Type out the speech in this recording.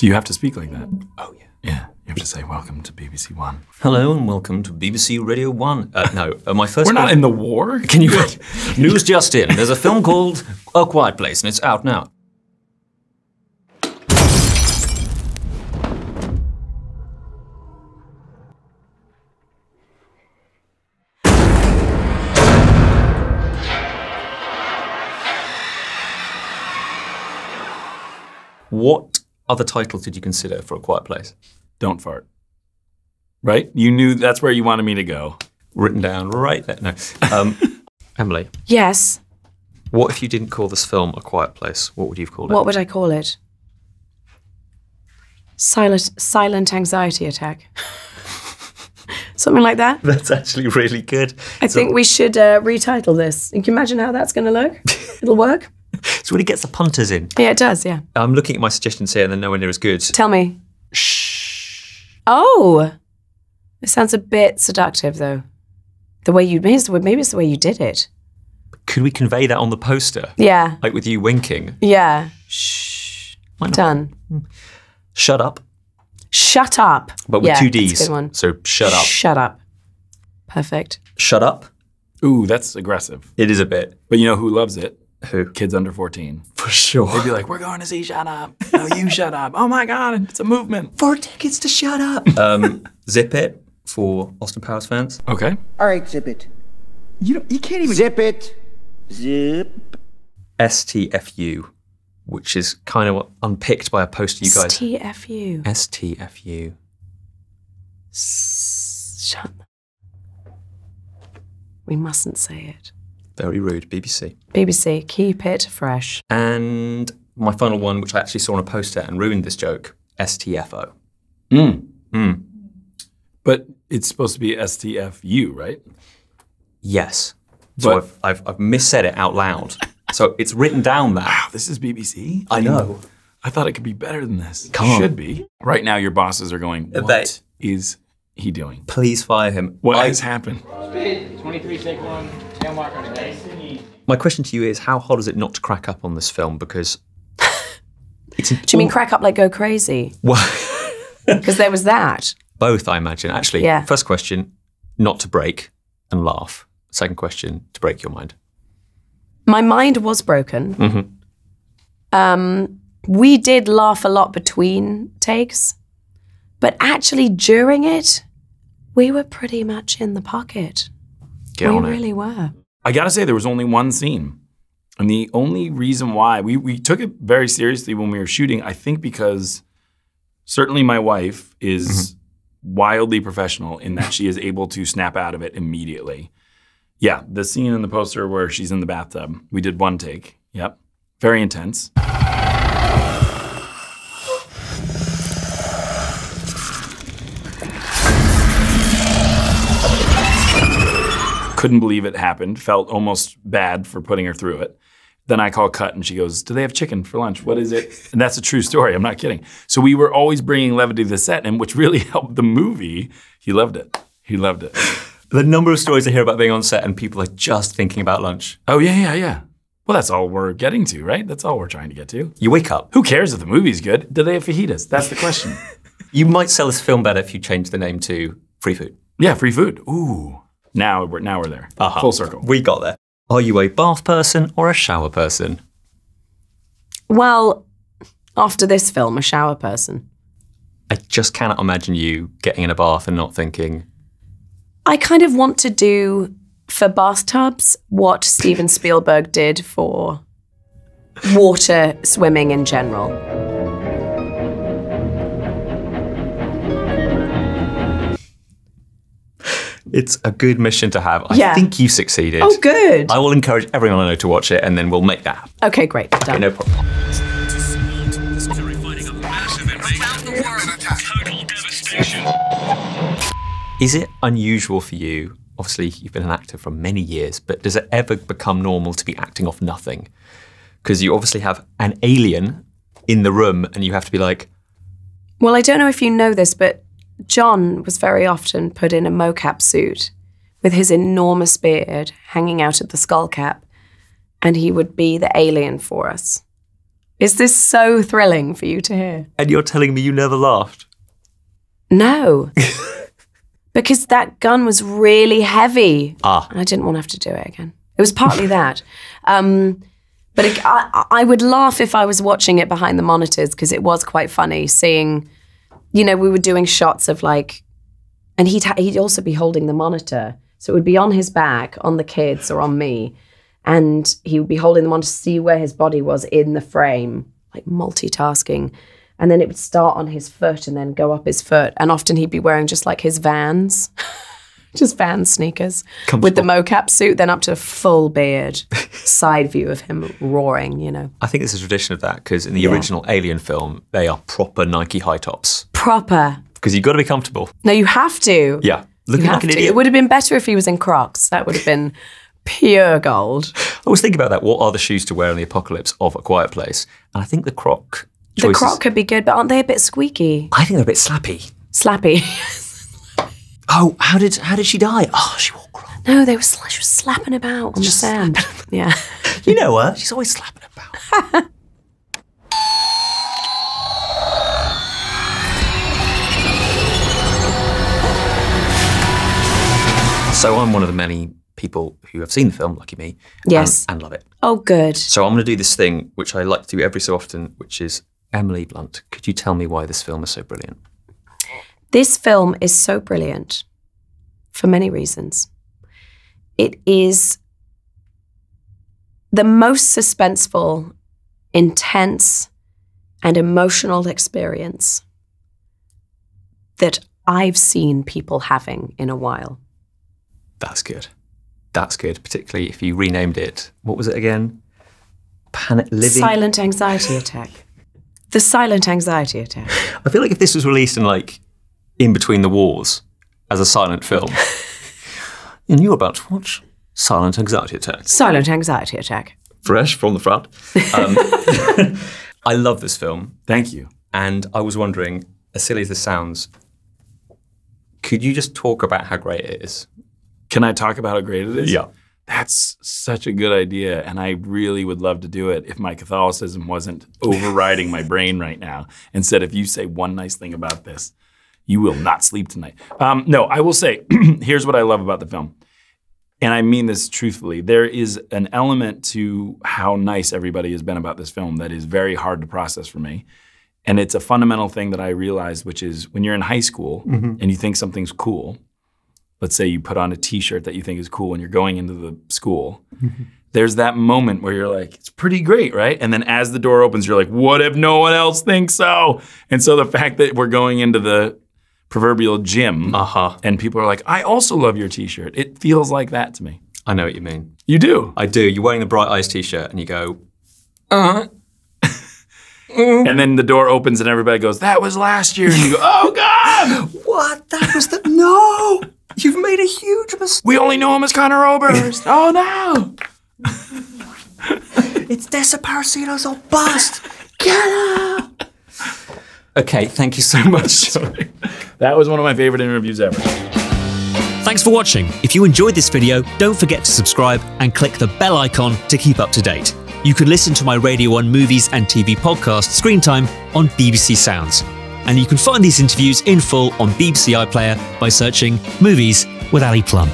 Do you have to speak like that? Oh, yeah. Yeah. You have to say, welcome to BBC One. Hello and welcome to BBC Radio 1. Uh, no, uh, my first We're not in the war. Can you News just in. There's a film called A Quiet Place and it's out now. What other titles did you consider for A Quiet Place? Don't fart. Right? You knew that's where you wanted me to go. Written down right there. No. Um, Emily, Yes. what if you didn't call this film A Quiet Place? What would you have called it? What would I call it? Silent silent anxiety attack. Something like that. That's actually really good. I think we should uh, retitle this. Can You can imagine how that's going to look. It'll work. It's when it gets the punters in. Yeah, it does. Yeah. I'm looking at my suggestions here and they're nowhere near as good. Tell me. Shh. Oh, it sounds a bit seductive, though. The way you maybe it's, the- maybe it's the way you did it. Could we convey that on the poster? Yeah. Like with you winking? Yeah. Shh. Why not? Done. Hmm. Shut up. Shut up. But with Yeah, two that's a D's. good one. So shut up. Shut up. Perfect. Shut up. Ooh, that's aggressive. It is a bit. But you know who loves it? Who? Kids under 14. For sure. They'd be like, we're going to see Shut Up. No, you shut up. Oh my God, it's a movement. Four tickets to shut up. um, zip it for Austin Powers fans. Okay. All right, zip it. You don't, you can't even zip it. Zip. STFU, which is kind of unpicked by a poster you guys. TFU. STFU. Shut. We mustn't say it. Very rude. BBC. BBC, keep it fresh. And my final one, which I actually saw on a poster and ruined this joke. STFO. Mm. Mm. But it's supposed to be STFU, right? Yes. So I've, I've, I've missaid it out loud. So it's written down that. Wow, this is BBC? I know. I thought it could be better than this. Come on. Should be. Right now, your bosses are going, They- What is he doing? Please fire him. What I- has happened? Speed, 23, take one, tail mark on the day. my question to you is how hard is it not to crack up on this film? Because it's Do you mean crack up like go crazy? well, Because there was that. both, I imagine. Actually, Yeah. first question, not to break and laugh. Second question, to break your mind. My mind was broken. Mhm. Um, we did laugh a lot between takes, but actually during it, we were pretty much in the pocket. Get we on it. really were. I gotta say, there was only one scene. And the only reason why we, we took it very seriously when we were shooting, I think because certainly my wife is mm-hmm. wildly professional in that she is able to snap out of it immediately. Yeah, the scene in the poster where she's in the bathtub, we did one take. Yep. Very intense. Couldn't believe it happened. Felt almost bad for putting her through it. Then I call cut and she goes, "Do they have chicken for lunch? What is it?" And that's a true story. I'm not kidding. So we were always bringing levity to the set, and which really helped the movie. He loved it. He loved it. The number of stories I hear about being on set and people are just thinking about lunch. Oh yeah, yeah, yeah. Well, that's all we're getting to, right? That's all we're trying to get to. You wake up. Who cares if the movie's good? Do they have fajitas? That's the question. You might sell this film better if you change the name to Free Food. yeah, free food. Ooh. Now we're now we're there. Aha. Full circle. We got there. Are you a bath person or a shower person? Well, after this film, a shower person. I just cannot imagine you getting in a bath and not thinking, I kind of want to do for bathtubs what Steven Spielberg did for water swimming in general. It's a good mission to have. I Yeah. think you succeeded. Oh, good. I will encourage everyone I know to watch it and then we'll make that happen. Okay, great. Done. No problem. Is it unusual for you? Obviously, you've been an actor for many years, but does it ever become normal to be acting off nothing? Because you obviously have an alien in the room and you have to be like, Well, I don't know if you know this, but John was very often put in a mocap suit with his enormous beard hanging out at the skull cap, and he would be the alien for us. Is this so thrilling for you to hear? And you're telling me you never laughed? No. because that gun was really heavy. Ah. And I didn't want to have to do it again. It was partly that. Um, but it, I, I would laugh if I was watching it behind the monitors because it was quite funny seeing, you know, we were doing shots of like, and he'd, ha- he'd also be holding the monitor. So it would be on his back, on the kids, or on me. And he would be holding the monitor to see where his body was in the frame, like multitasking. And then it would start on his foot and then go up his foot. And often he'd be wearing just like his vans, just van sneakers with the mocap suit, then up to a full beard, side view of him roaring, you know. I think it's a tradition of that because in the original Alien film, they are proper Nike high tops Proper. because you've got to be comfortable. No, you have to. Yeah. Looking like an to. idiot. It would have been better if he was in Crocs. That would have been pure gold. I was thinking about that. What are the shoes to wear in the apocalypse of A Quiet Place? And I think the Croc The. Croc could be good, but aren't they a bit squeaky? I think they're a bit slappy. Slappy. Oh, how did how did she die? Oh, she walked Crocs. no, they were sla- she was slapping about on the sand. Yeah. You know her. She's always slapping about. so I'm one of the many people who have seen the film, lucky me, and- Yes. and, love it. Oh, good. So I'm going to do this thing which I like to do every so often, which is Emily Blunt. Could you tell me why this film is so brilliant? This film is so brilliant for many reasons. It is the most suspenseful, intense, and emotional experience that I've seen people having in a while. That's good. That's good, particularly if you renamed it. What was it again? Panic living. Silent anxiety attack. The silent anxiety attack. I feel like if this was released in like in between the wars as a silent film, and you're about to watch Silent Anxiety Attack, Silent anxiety attack. fresh from the front. Um, I love this film, Thank you. and I was wondering, as silly as this sounds, could you just talk about how great it is? Can I talk about how great it is? Yeah. That's such a good idea. And I really would love to do it if my Catholicism wasn't overriding my brain right now. Instead, if you say one nice thing about this, you will not sleep tonight. Um, no, I will say, here's what I love about the film. And I mean this truthfully. There is an element to how nice everybody has been about this film that is very hard to process for me. And it's a fundamental thing that I realized, which is when you're in high school and you think something's cool, let's say you put on a t-shirt that you think is cool and you're going into the school there's that moment where you're like it's pretty great right and then as the door opens you're like what if no one else thinks so and so the fact that we're going into the proverbial gym Uh-huh. and people are like i also love your t-shirt it feels like that to me I know what you mean. you do I do. You're wearing the Bright Eyes t-shirt, and you go, uh huh. and then the door opens and everybody goes that was last year and you go oh god "What? That was the no! You've made a huge mistake. we only know him as conor oberst oh no It's Desaparecidos or bust. Get out!" Okay, thank you so much. that was one of my favorite interviews ever Thanks for watching. If you enjoyed this video, don't forget to subscribe and click the bell icon to keep up to date. You can listen to my Radio 1 movies and TV podcast Screen Time on BBC Sounds. And you can find these interviews in full on BBC iPlayer by searching Movies with Ali Plumb.